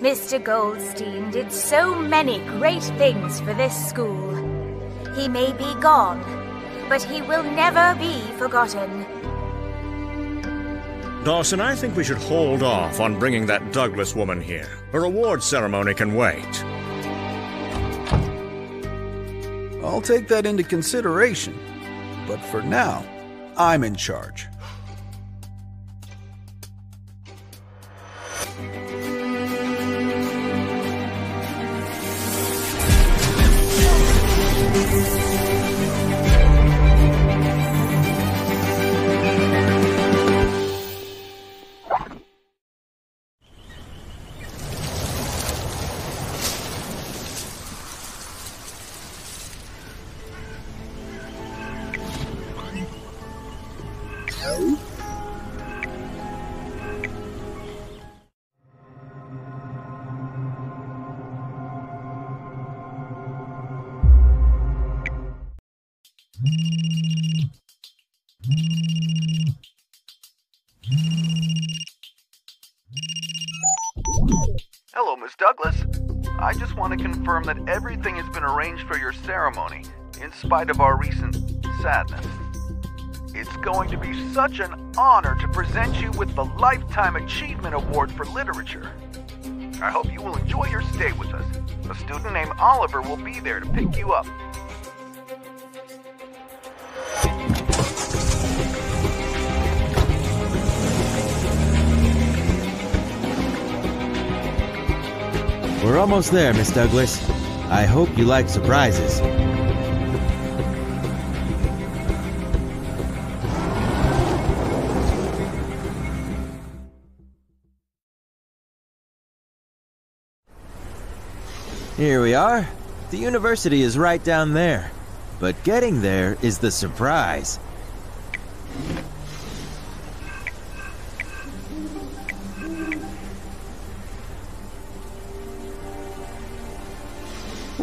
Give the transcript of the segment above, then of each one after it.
Mr. Goldstein did so many great things for this school. He may be gone, but he will never be forgotten. Dawson, I think we should hold off on bringing that Douglas woman here. A reward ceremony can wait. I'll take that into consideration. But for now, I'm in charge. Arranged for your ceremony, in spite of our recent sadness. It's going to be such an honor to present you with the Lifetime Achievement Award for Literature. I hope you will enjoy your stay with us. A student named Oliver will be there to pick you up. We're almost there, Miss Douglas. I hope you like surprises. Here we are. The university is right down there. But getting there is the surprise.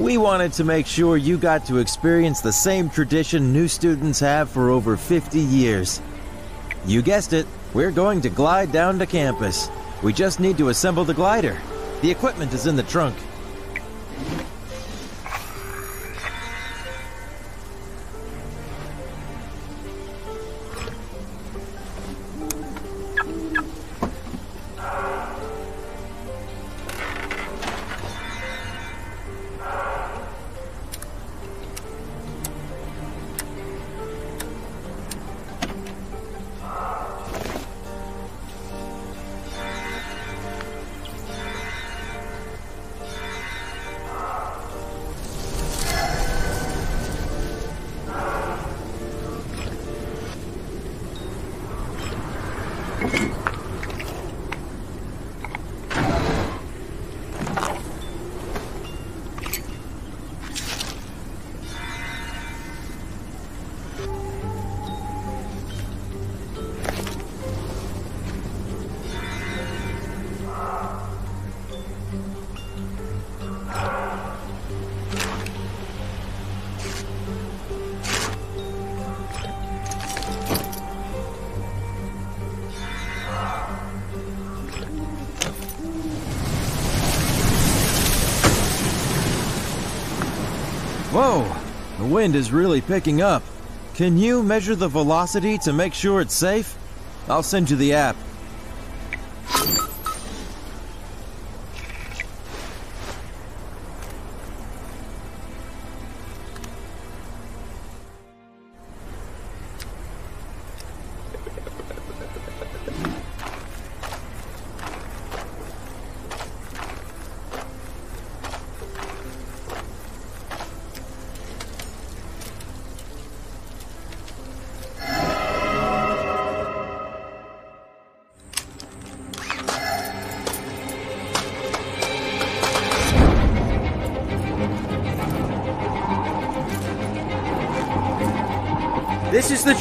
We wanted to make sure you got to experience the same tradition new students have for over 50 years. You guessed it, we're going to glide down to campus. We just need to assemble the glider. The equipment is in the trunk. Wind is really picking up. Can you measure the velocity to make sure it's safe? I'll send you the app.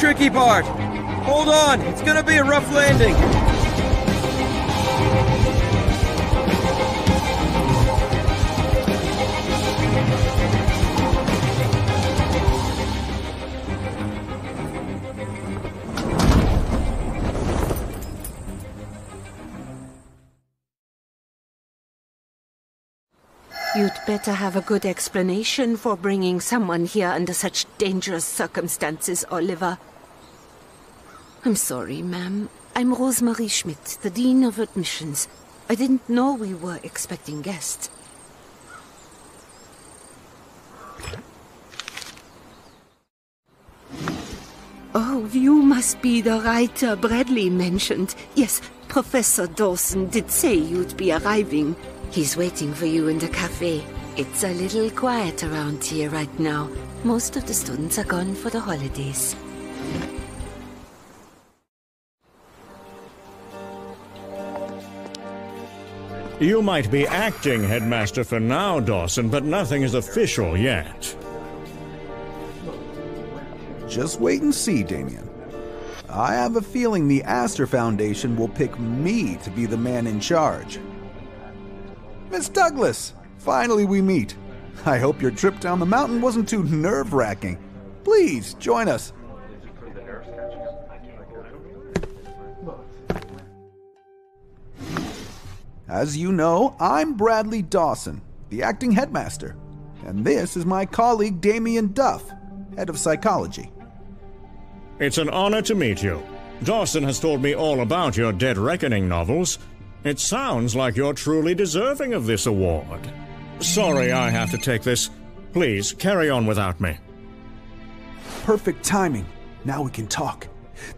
Tricky part. Hold on, it's gonna be a rough landing. You'd better have a good explanation for bringing someone here under such dangerous circumstances, Oliver. I'm sorry, ma'am. I'm Rosemary Schmidt, the Dean of Admissions. I didn't know we were expecting guests. Oh, you must be the writer Bradley mentioned. Yes, Professor Dawson did say you'd be arriving. He's waiting for you in the cafe. It's a little quiet around here right now. Most of the students are gone for the holidays. You might be acting headmaster for now, Dawson, but nothing is official yet. Just wait and see, Damien. I have a feeling the Astor Foundation will pick me to be the man in charge. Miss Douglas, finally we meet. I hope your trip down the mountain wasn't too nerve wracking. Please join us. As you know, I'm Bradley Dawson, the acting headmaster, and this is my colleague Damien Duff, head of psychology. It's an honor to meet you. Dawson has told me all about your Dead Reckoning novels. It sounds like you're truly deserving of this award. Sorry I have to take this. Please, carry on without me. Perfect timing. Now we can talk.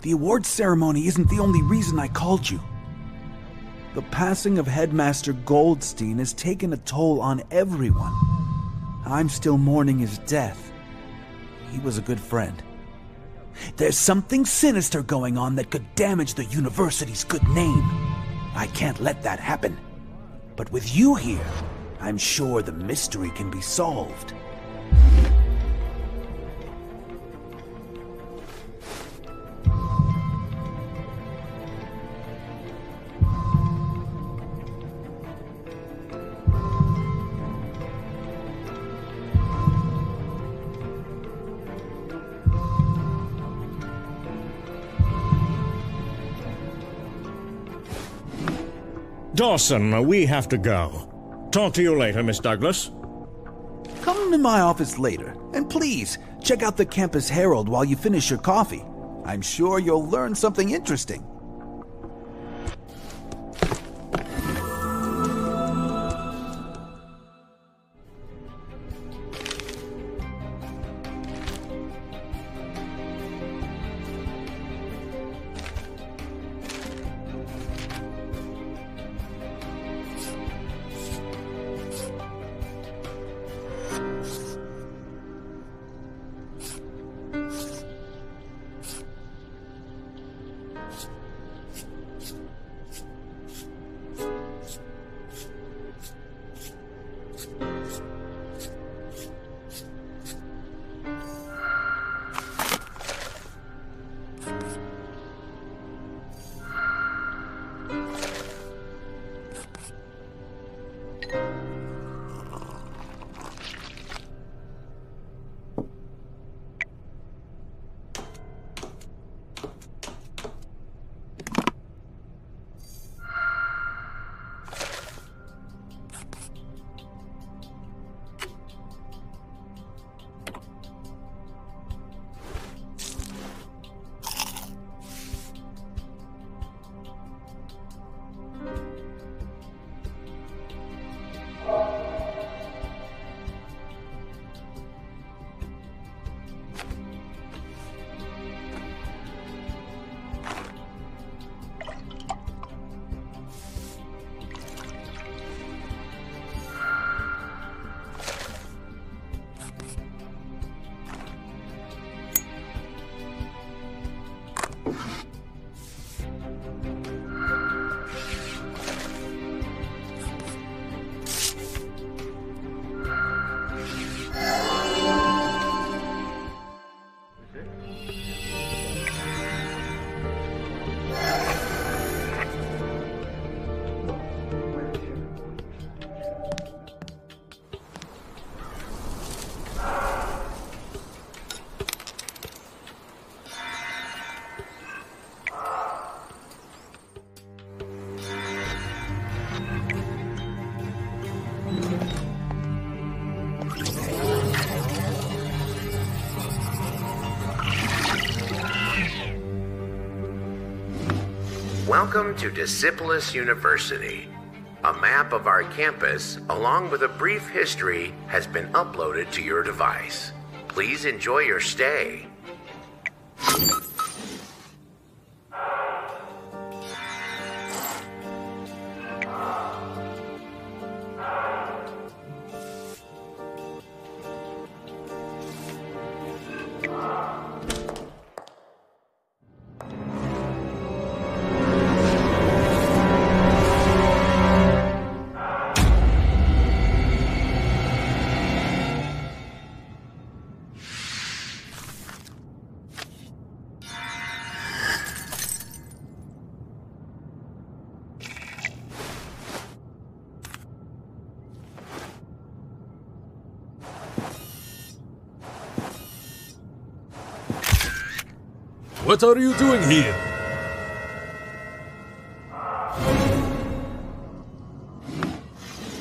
The award ceremony isn't the only reason I called you. The passing of Headmaster Goldstein has taken a toll on everyone. I'm still mourning his death. He was a good friend. There's something sinister going on that could damage the university's good name. I can't let that happen. But with you here, I'm sure the mystery can be solved. Dawson, we have to go. Talk to you later, Miss Douglas. Come to my office later, and please check out the Campus Herald while you finish your coffee. I'm sure you'll learn something interesting. Welcome to Discipulus University. A map of our campus, along with a brief history, has been uploaded to your device. Please enjoy your stay. What are you doing here?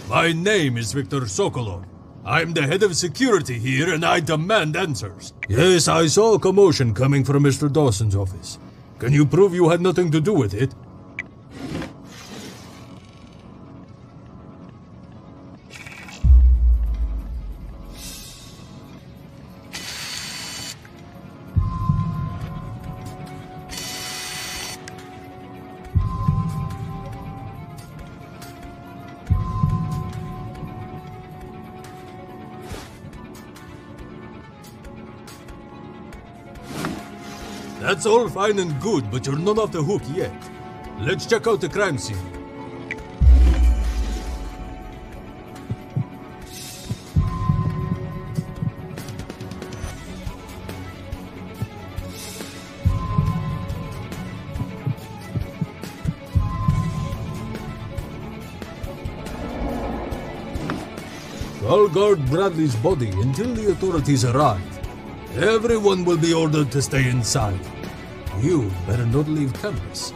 My name is Victor Sokolov. I'm the head of security here and I demand answers. Yes, I saw a commotion coming from Mr. Dawson's office. Can you prove you had nothing to do with it? Fine and good, but you're not off the hook yet. Let's check out the crime scene. I'll guard Bradley's body until the authorities arrive. Everyone will be ordered to stay inside. You better not leave campus.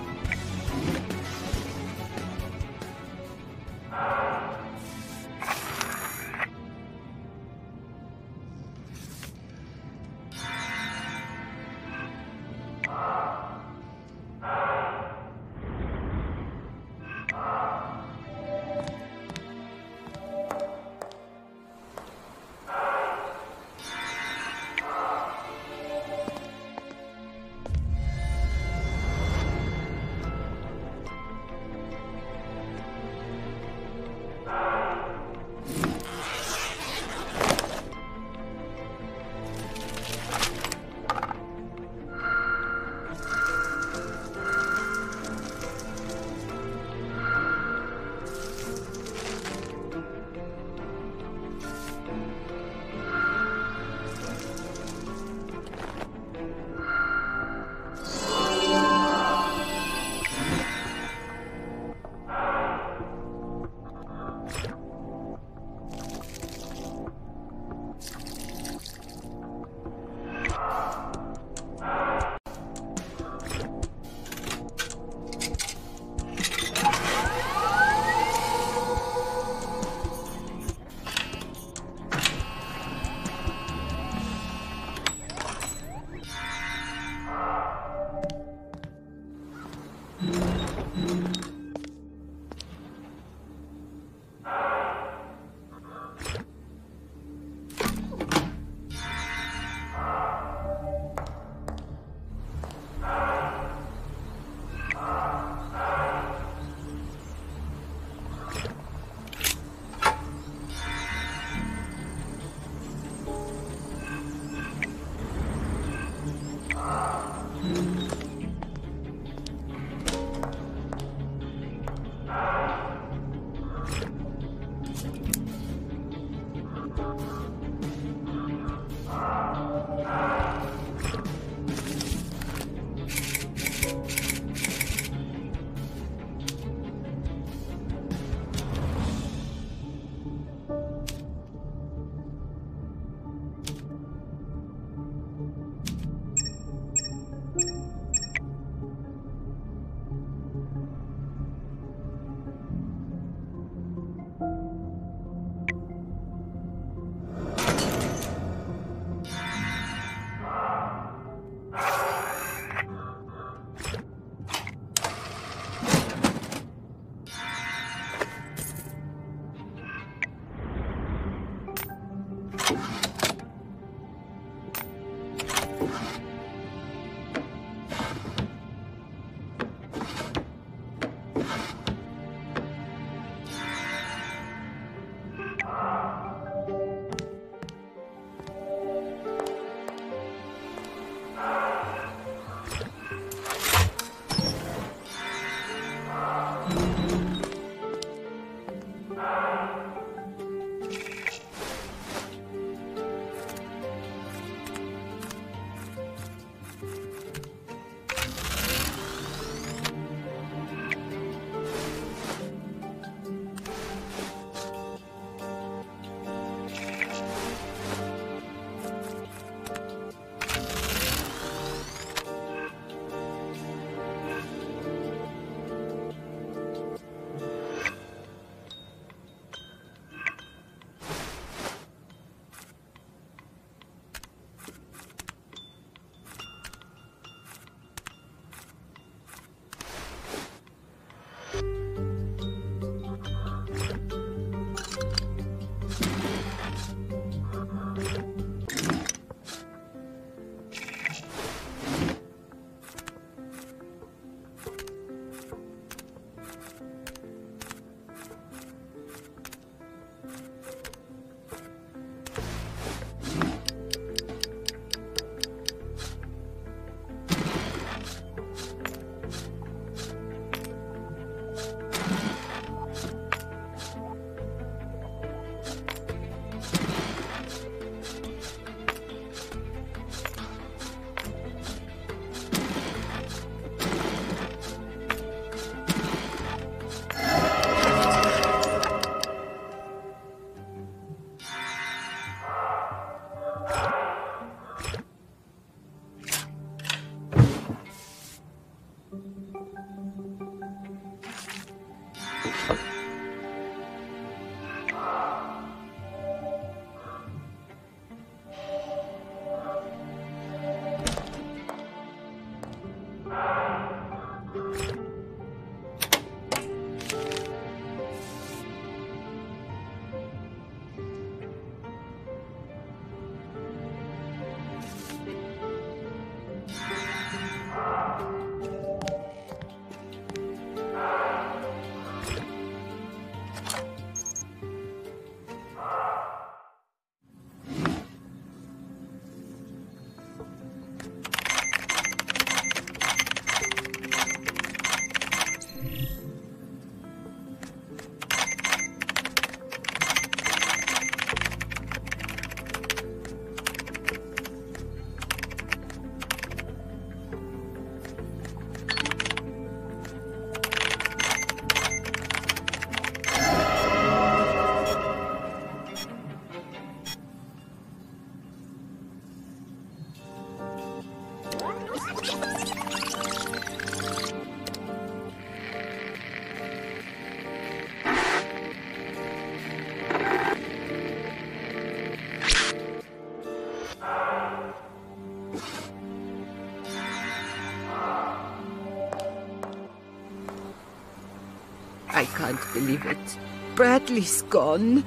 Believe it. Bradley's gone.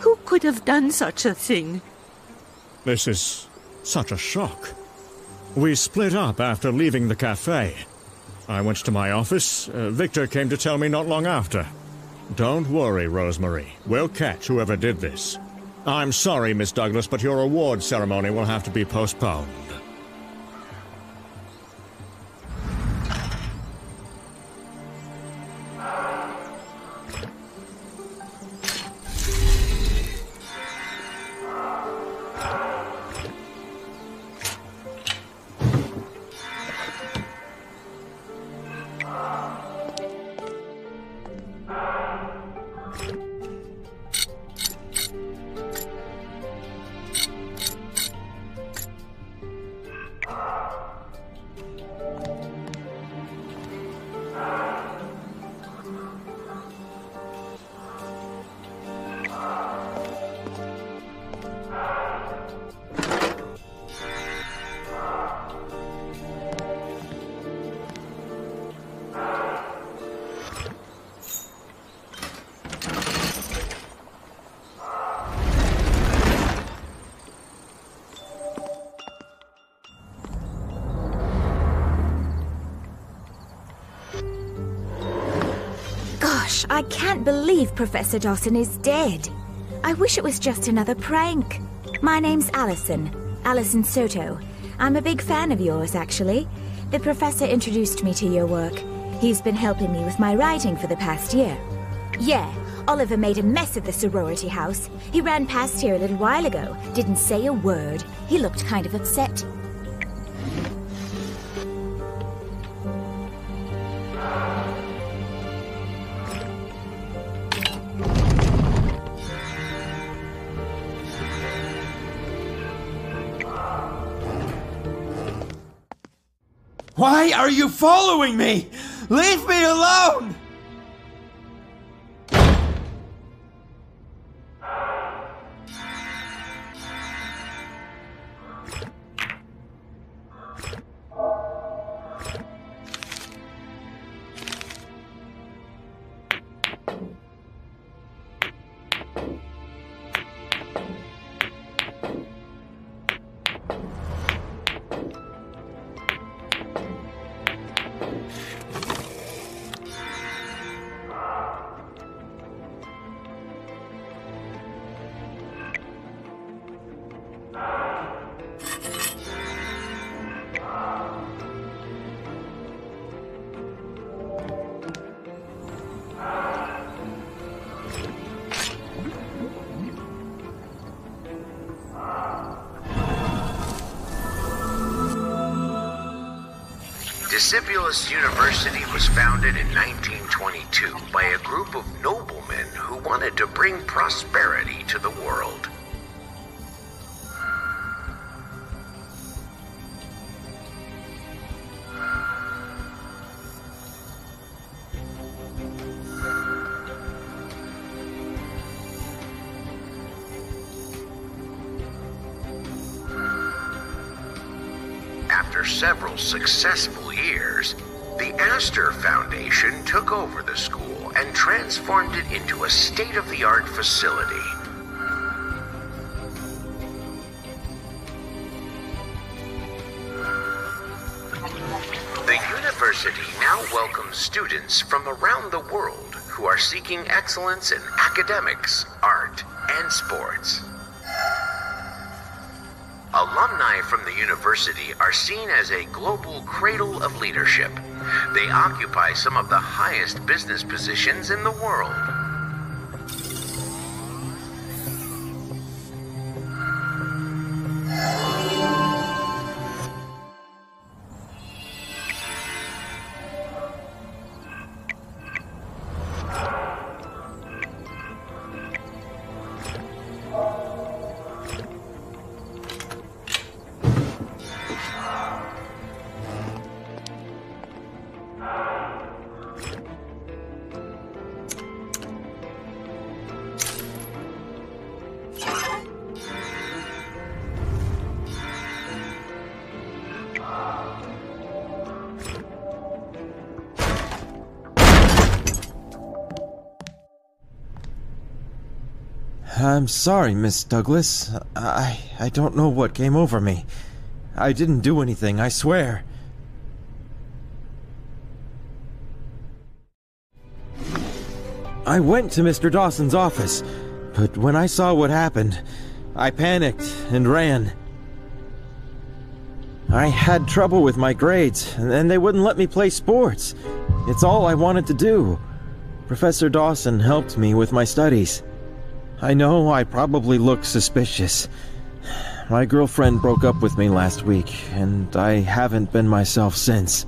Who could have done such a thing? This is such a shock. We split up after leaving the cafe. I went to my office. Uh, Victor came to tell me not long after. Don't worry, Rosemary. We'll catch whoever did this. I'm sorry, Miss Douglas, but your award ceremony will have to be postponed. Professor Dawson is dead. I wish it was just another prank. My name's Allison, Allison Soto. I'm a big fan of yours, actually. The professor introduced me to your work. He's been helping me with my writing for the past year. Yeah, Oliver made a mess of the sorority house. He ran past here a little while ago, didn't say a word. He looked kind of upset. Why are you following me? Leave me alone! Discipulus University was founded in 1922 by a group of noblemen who wanted to bring prosperity to the world. After several successful the Astor Foundation took over the school and transformed it into a state of the art facility. The university now welcomes students from around the world who are seeking excellence in academics, art, and sports. From the university are seen as a global cradle of leadership. They occupy some of the highest business positions in the world. I'm sorry, Miss Douglas. I I don't know what came over me. I didn't do anything, I swear. I went to Mr. Dawson's office, but when I saw what happened, I panicked and ran. I had trouble with my grades, and they wouldn't let me play sports. It's all I wanted to do. Professor Dawson helped me with my studies. I know I probably look suspicious. My girlfriend broke up with me last week, and I haven't been myself since.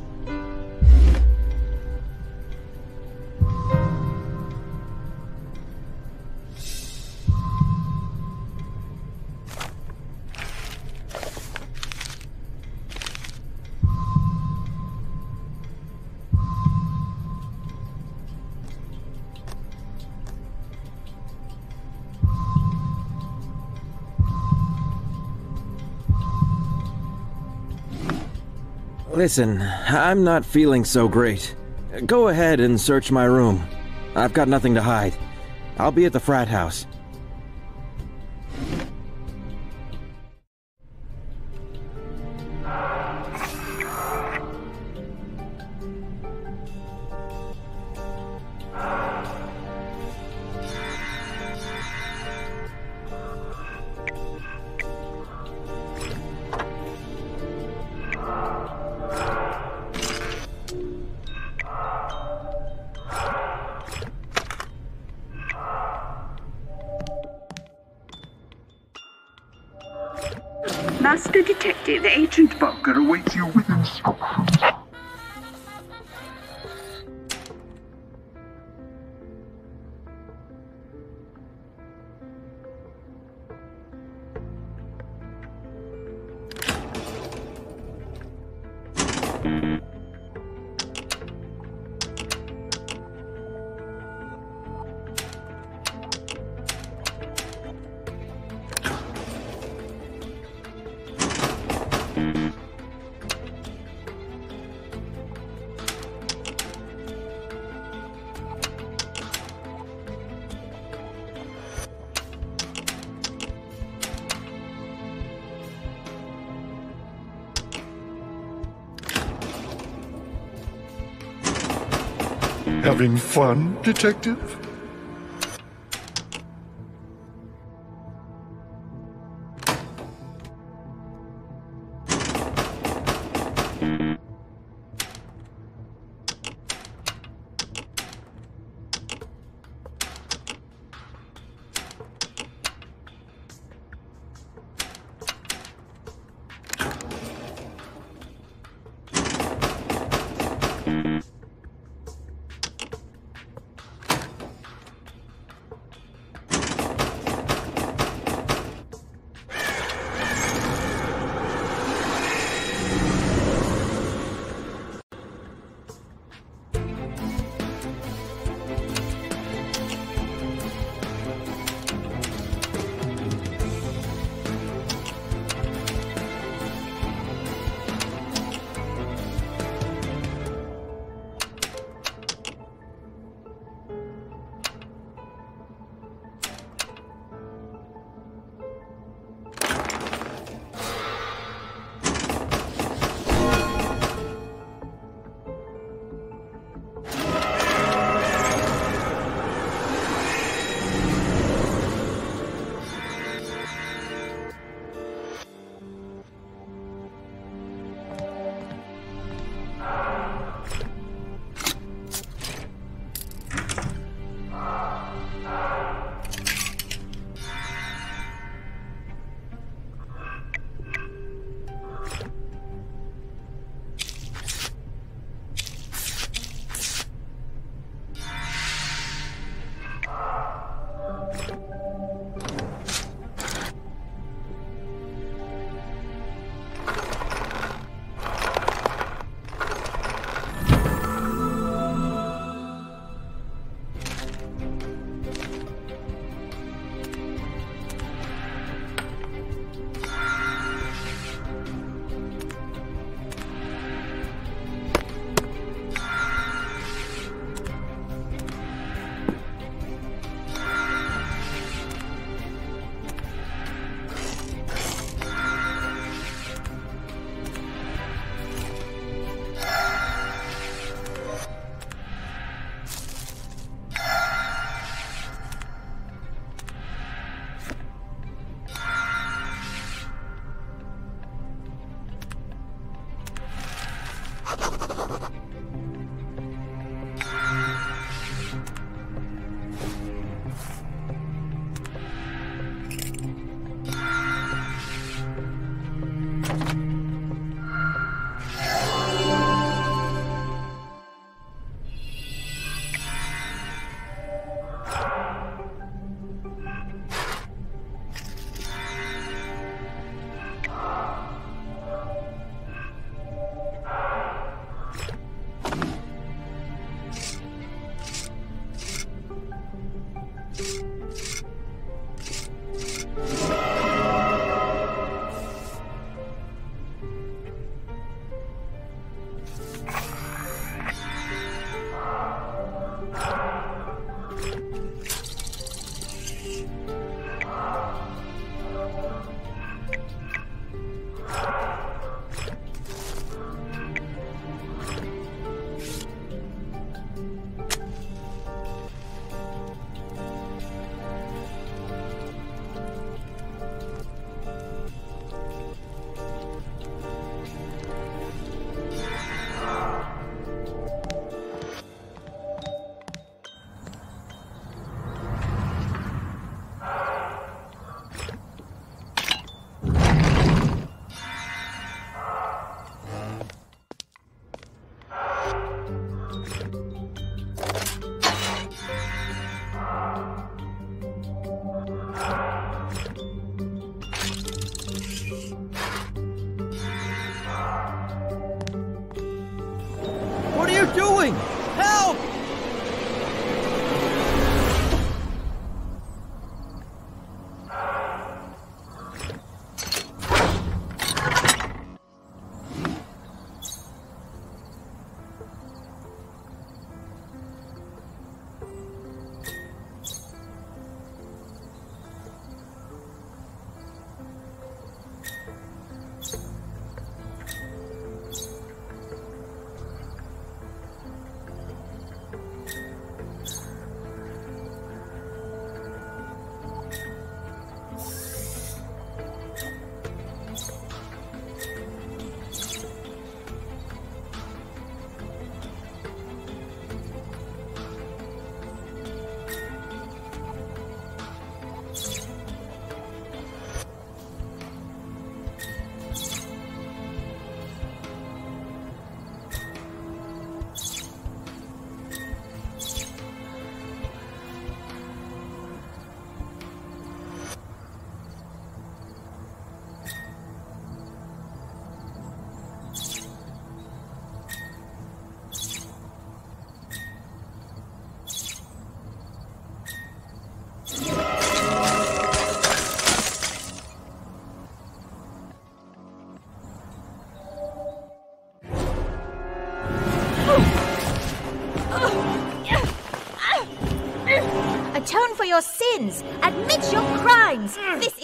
Listen, I'm not feeling so great. Go ahead and search my room. I've got nothing to hide. I'll be at the frat house. Master Detective Agent Bunker awaits you with instructions. Having fun, Detective?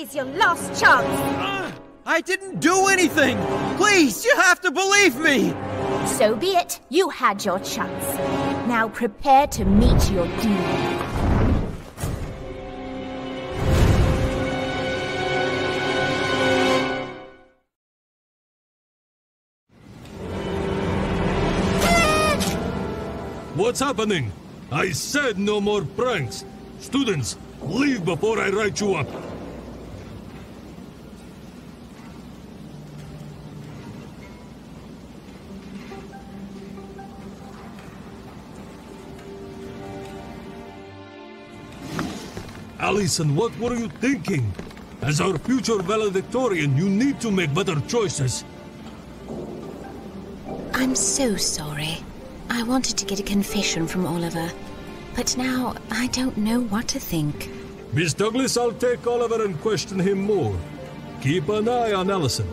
Is your last chance. Uh, I didn't do anything! Please, you have to believe me! So be it. You had your chance. Now prepare to meet your doom. What's happening? I said no more pranks. Students, leave before I write you up. Allison, what were you thinking? As our future valedictorian, you need to make better choices. I'm so sorry. I wanted to get a confession from Oliver, but now I don't know what to think. Miss Douglas, I'll take Oliver and question him more. Keep an eye on Allison.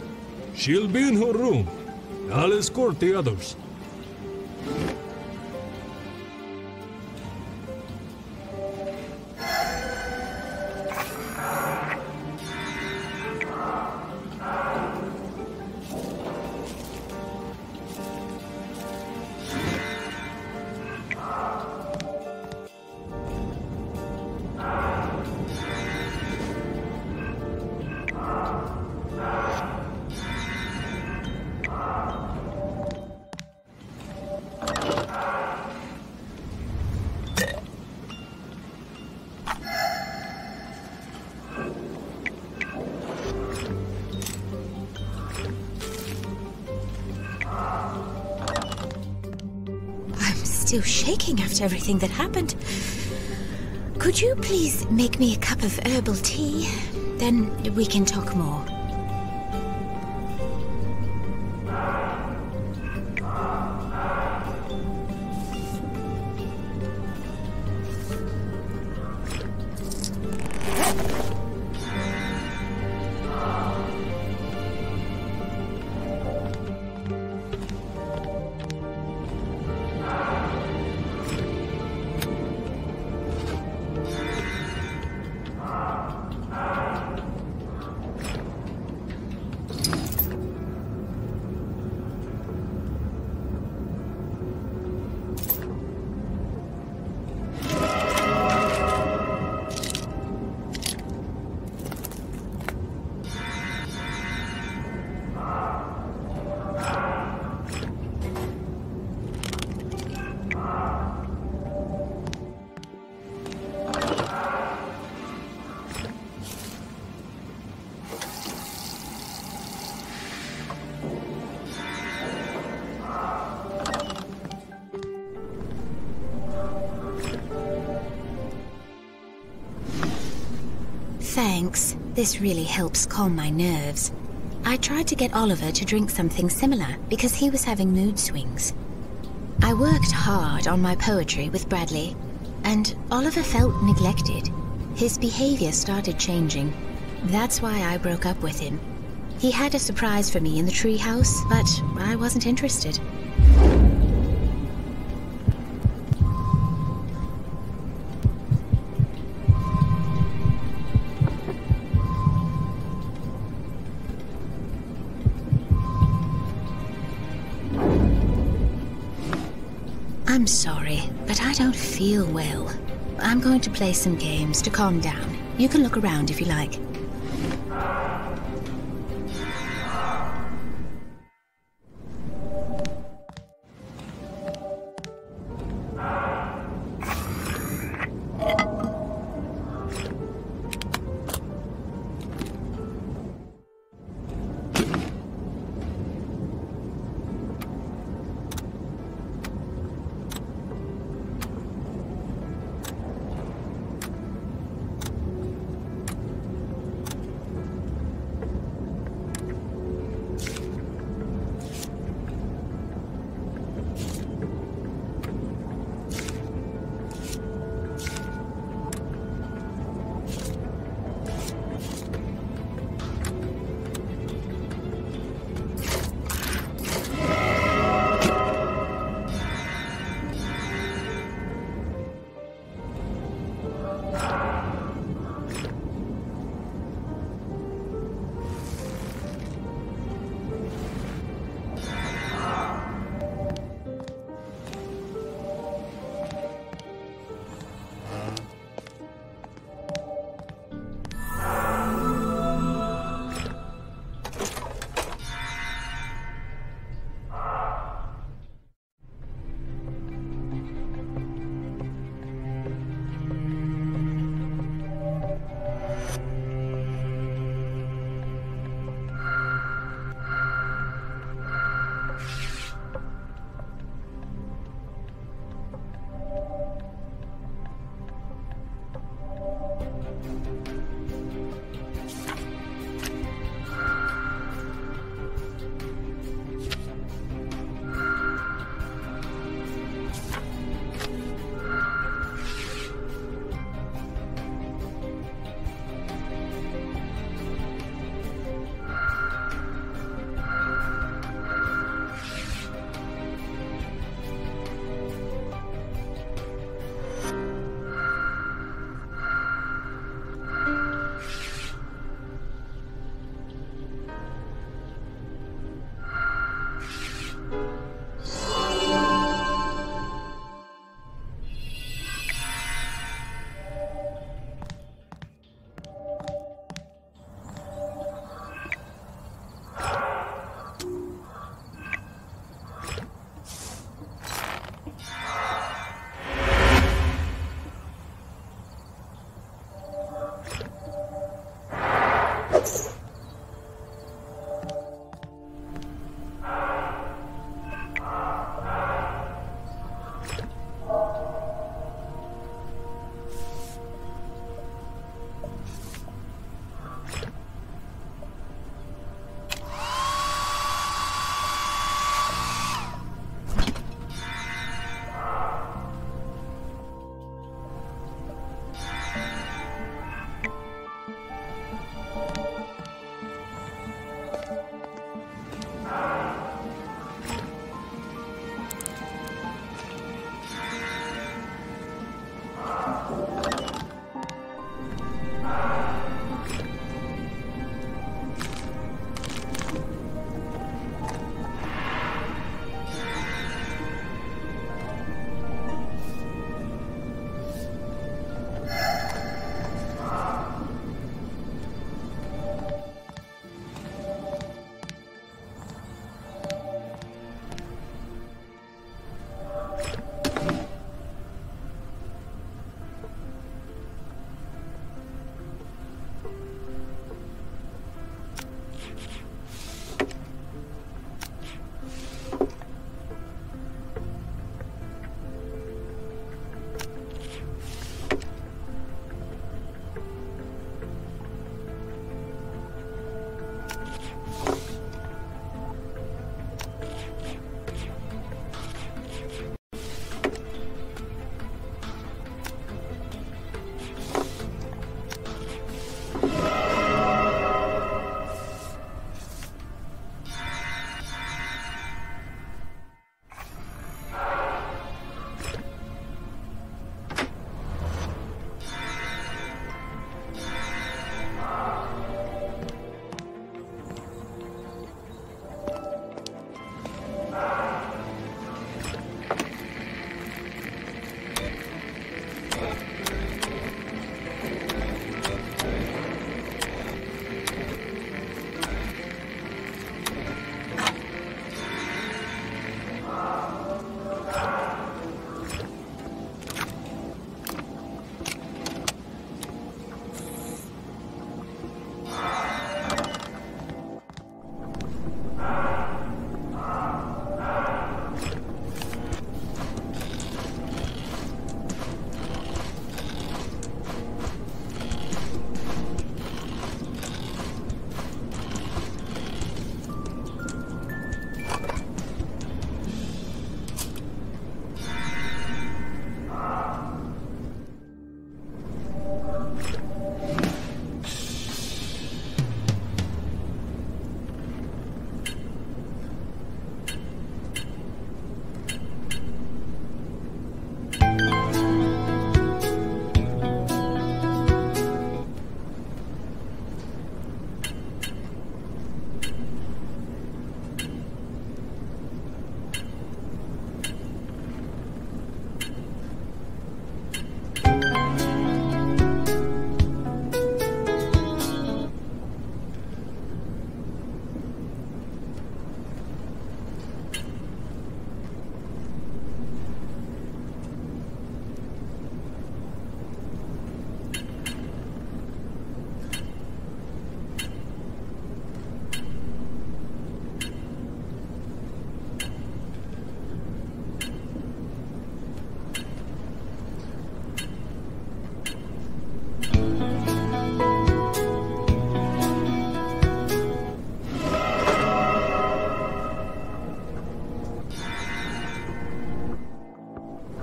She'll be in her room. I'll escort the others. After everything that happened. Could you please make me a cup of herbal tea? Then we can talk more. Thanks. This really helps calm my nerves. I tried to get Oliver to drink something similar because he was having mood swings. I worked hard on my poetry with Bradley, and Oliver felt neglected. His behavior started changing. That's why I broke up with him. He had a surprise for me in the treehouse, but I wasn't interested. Sorry, but I don't feel well. I'm going to play some games to calm down. You can look around if you like.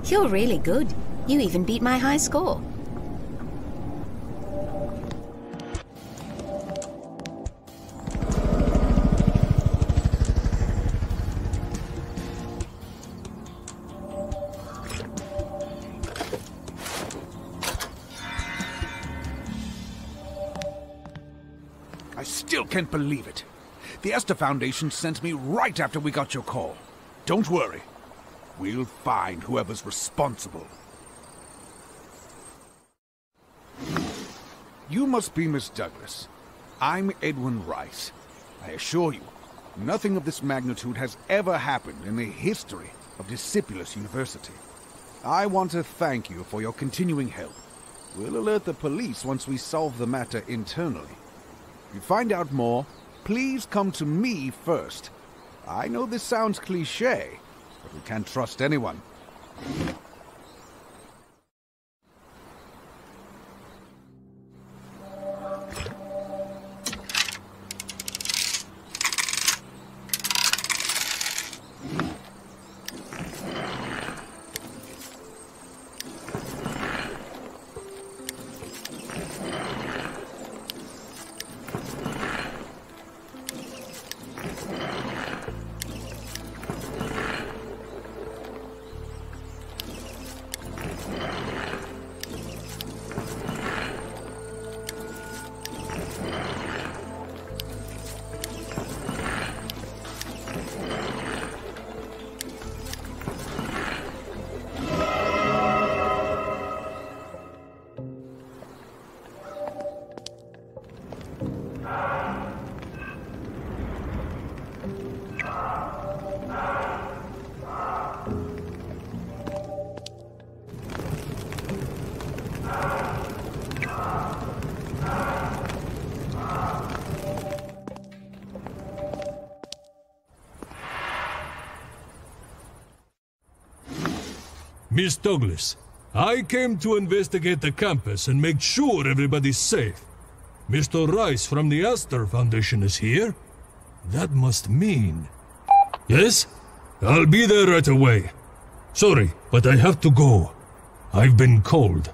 You're really good. You even beat my high score. I still can't believe it. The Esther Foundation sent me right after we got your call. Don't worry. We'll find whoever's responsible. You must be Miss Douglas. I'm Edwin Rice. I assure you, nothing of this magnitude has ever happened in the history of Discipulus University. I want to thank you for your continuing help. We'll alert the police once we solve the matter internally. If you find out more, please come to me first. I know this sounds cliche, but we can't trust anyone. Miss Douglas, I came to investigate the campus and make sure everybody's safe. Mr. Rice from the Astor Foundation is here. That must mean... Yes? I'll be there right away. Sorry, but I have to go. I've been called.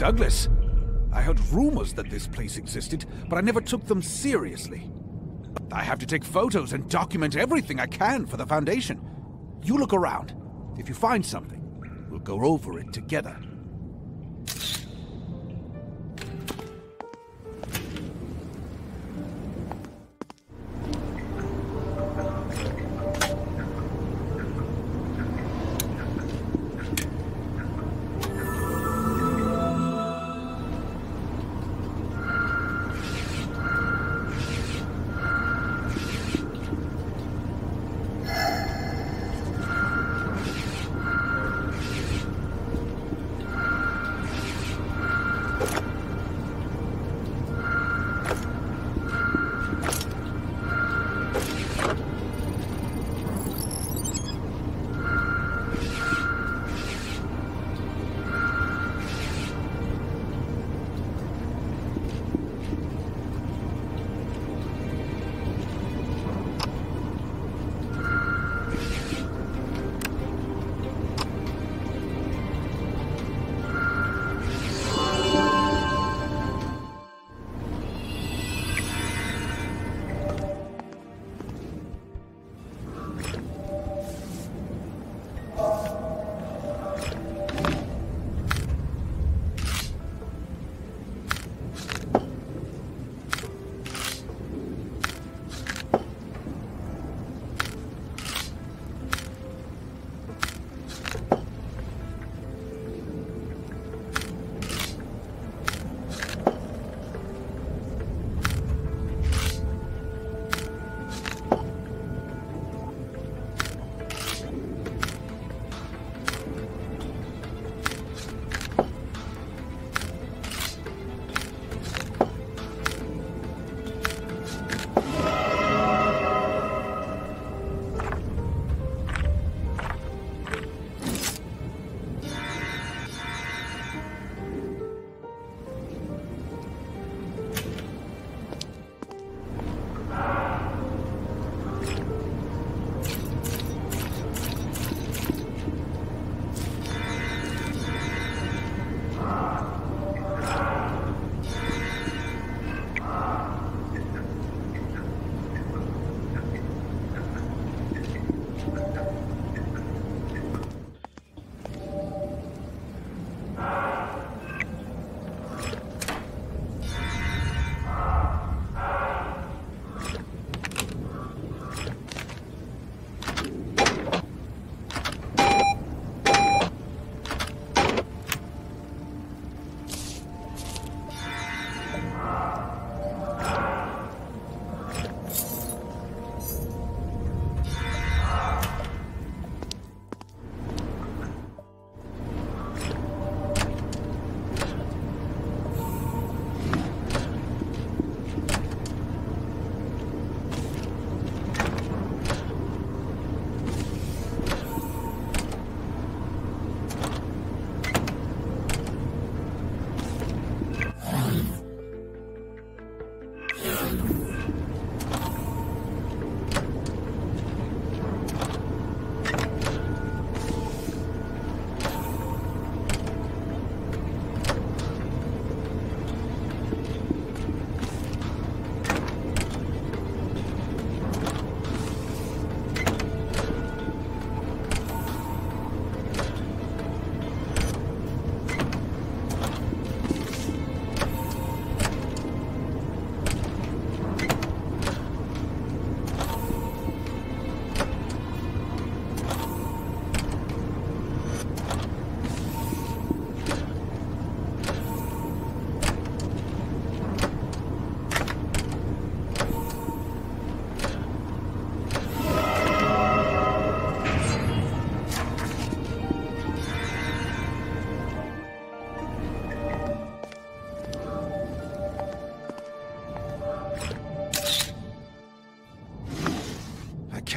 Douglas, I heard rumors that this place existed, but I never took them seriously. I have to take photos and document everything I can for the Foundation. You look around. If you find something, we'll go over it together.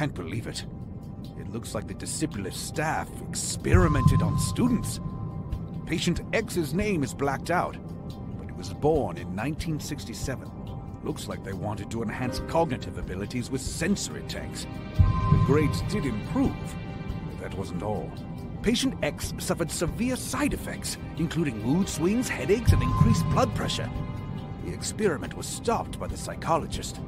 Can't believe it. It looks like the Discipulus staff experimented on students. Patient X's name is blacked out, but he was born in 1967. Looks like they wanted to enhance cognitive abilities with sensory tanks. The grades did improve, but that wasn't all. Patient X suffered severe side effects, including mood swings, headaches, and increased blood pressure. The experiment was stopped by the psychologist.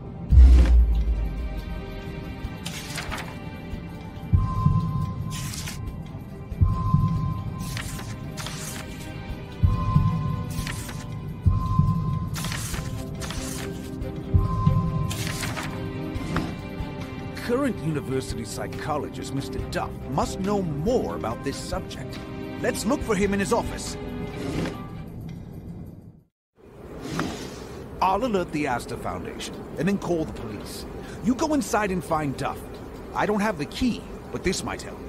University psychologist Mr. Duff must know more about this subject. Let's look for him in his office. I'll alert the Astor Foundation, and then call the police. You go inside and find Duff. I don't have the key, but this might help.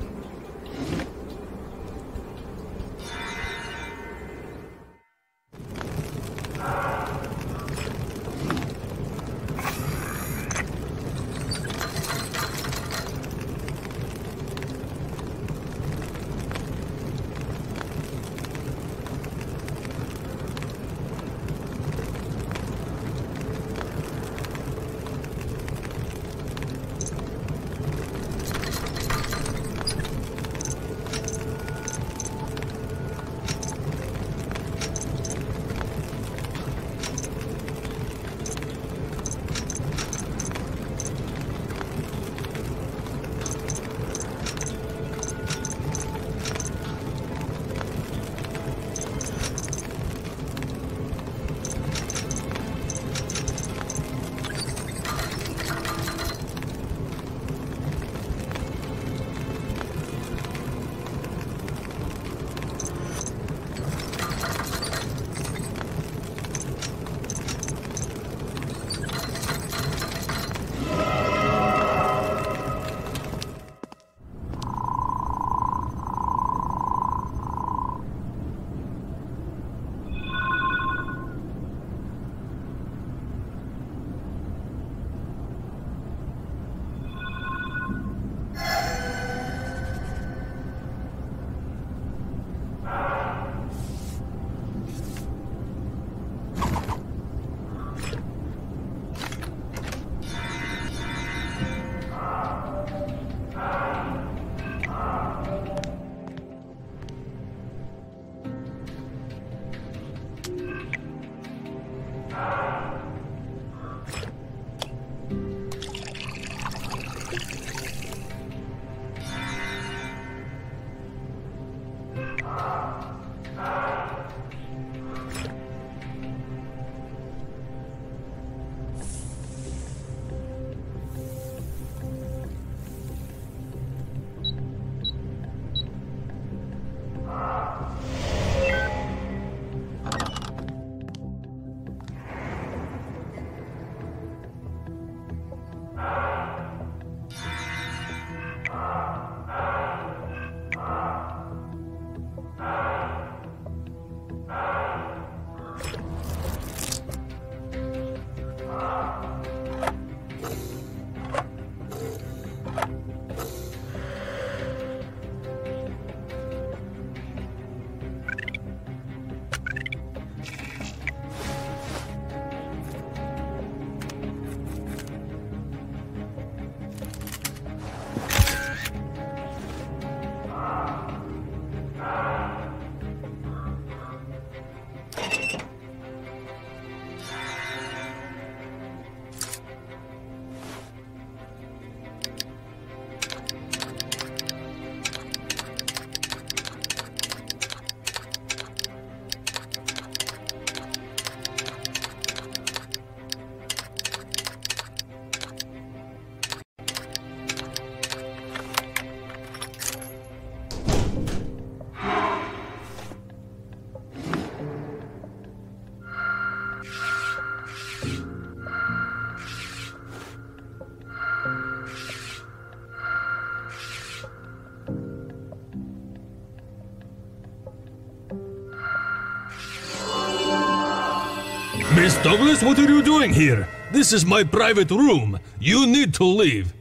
Douglas, what are you doing here? This is my private room. You need to leave.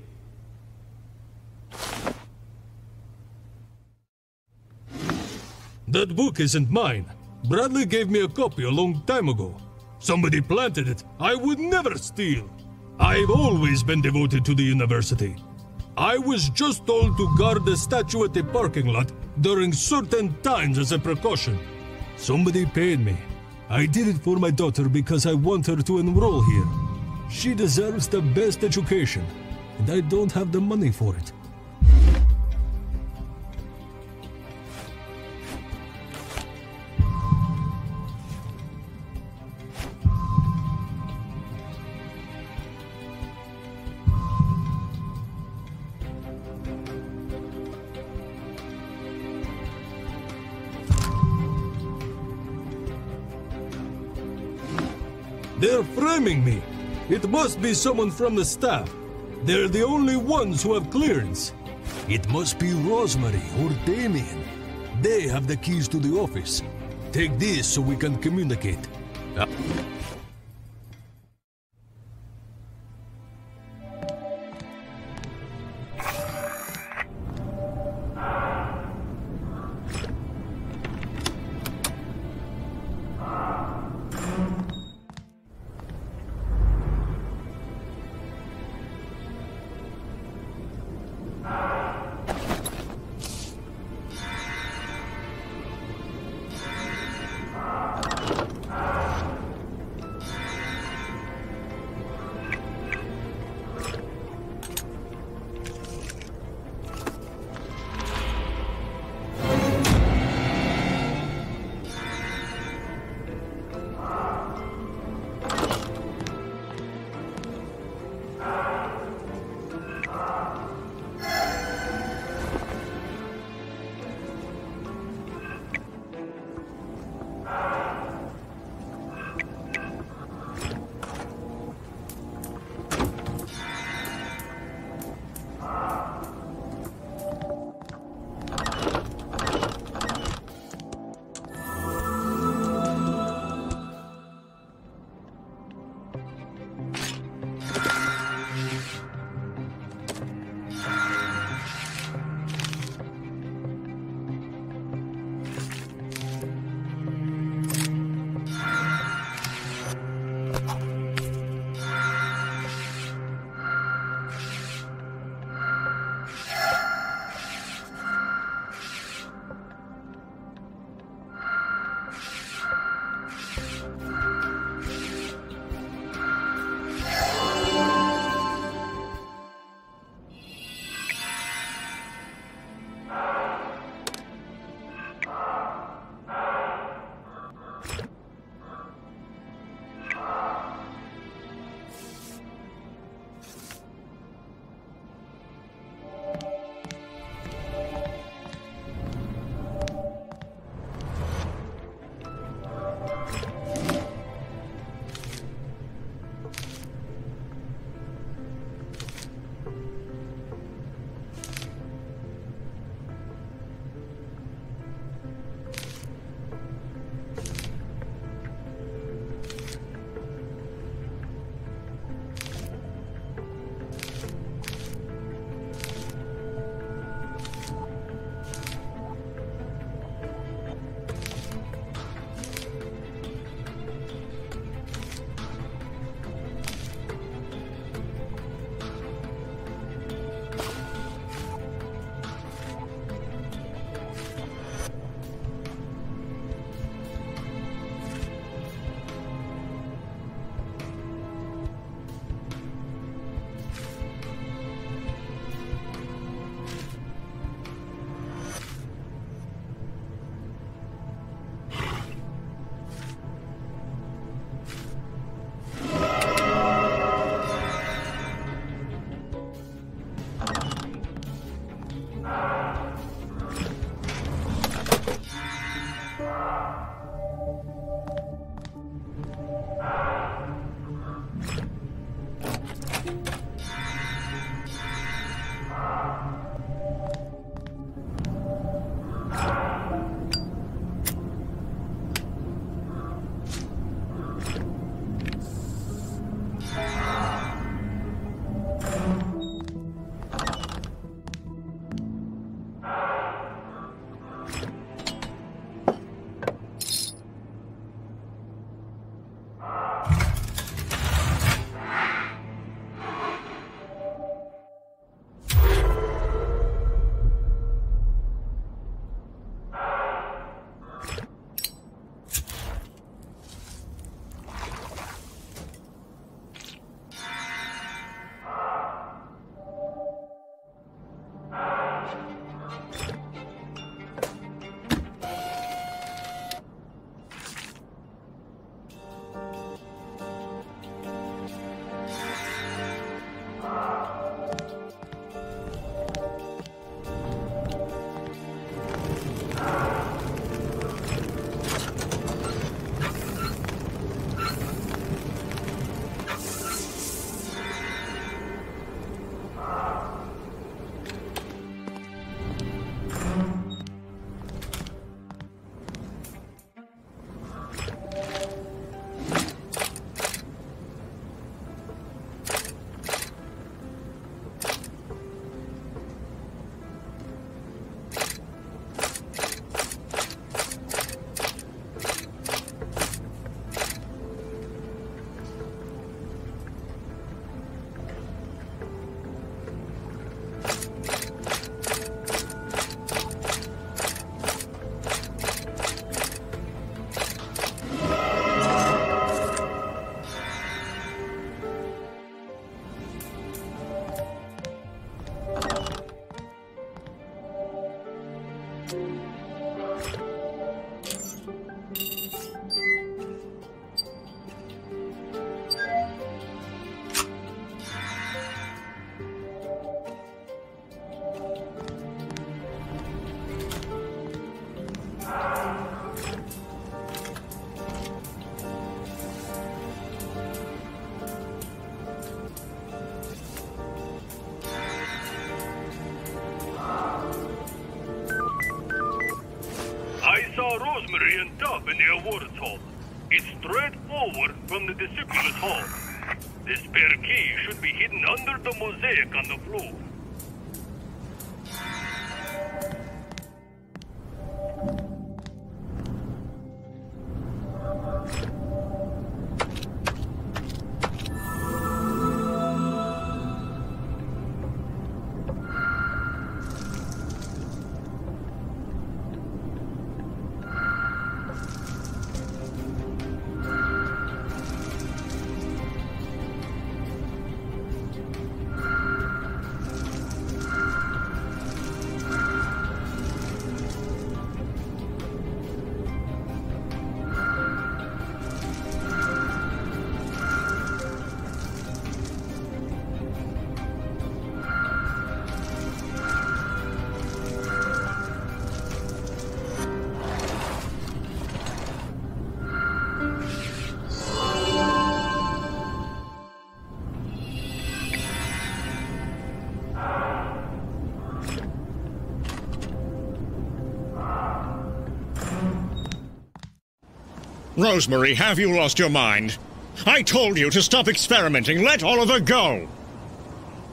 That book isn't mine. Bradley gave me a copy a long time ago. Somebody planted it. I would never steal. I've always been devoted to the university. I was just told to guard the statue at the parking lot during certain times as a precaution. Somebody paid me, I did it for my daughter because I want her to enroll here. She deserves the best education, and I don't have the money for it. Must be someone from the staff. They're the only ones who have clearance. It must be Rosemary or Damien. They have the keys to the office. Take this so we can communicate. Uh, Rosemary, have you lost your mind? I told you to stop experimenting. Let Oliver go.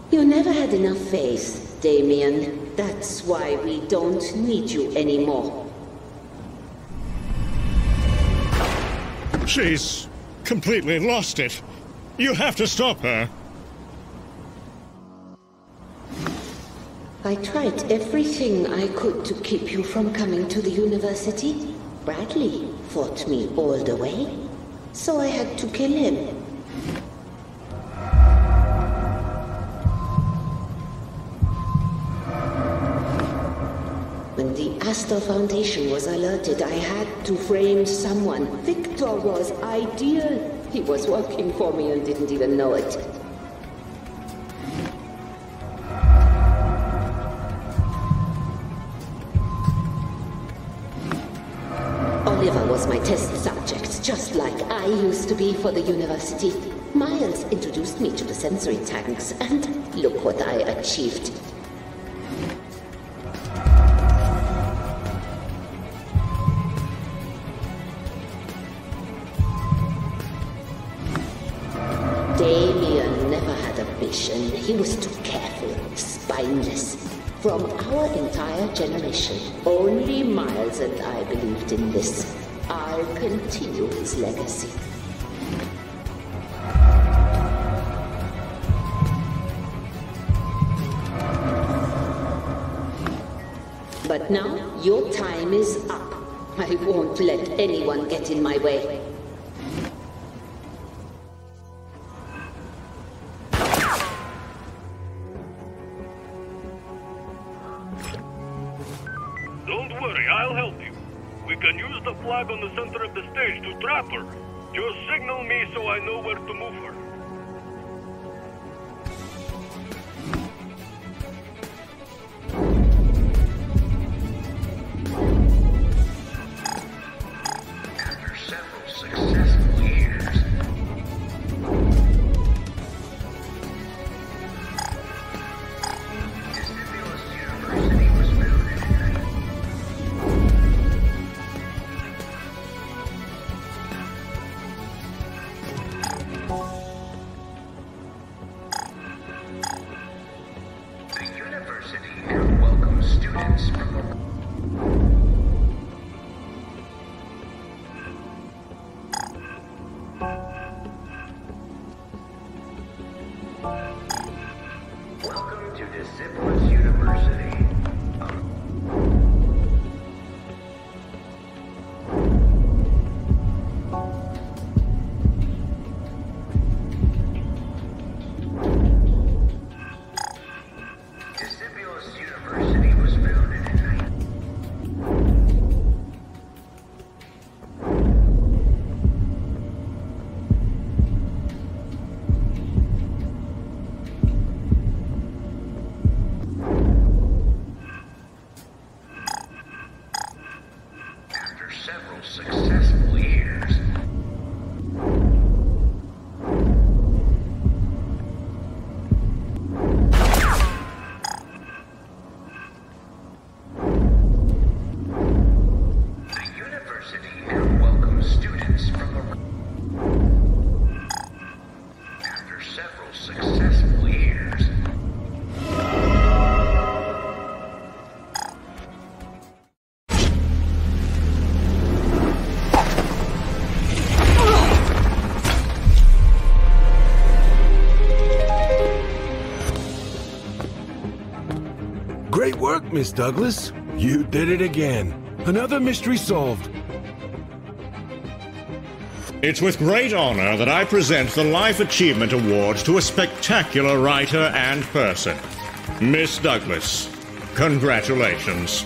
You never had enough faith, Damien. That's why we don't need you anymore. She's completely lost it. You have to stop her. I tried everything I could to keep you from coming to the university. Bradley fought me all the way, so I had to kill him. When the Astor Foundation was alerted, I had to frame someone. Victor was ideal. He was working for me and didn't even know it. Used to be for the university. Miles introduced me to the sensory tanks, and look what I achieved. Damien never had a vision. He was too careful, spineless. From our entire generation, only Miles and I believed in this. I'll continue his legacy. Time is up. I won't let anyone get in my way. Don't worry, I'll help you. We can use the flag on the center of the stage to trap her. Just signal me so I know where to move her. Miss Douglas. You did it again. Another mystery solved. It's with great honor that I present the Life Achievement Award to a spectacular writer and person. Miss Douglas, congratulations.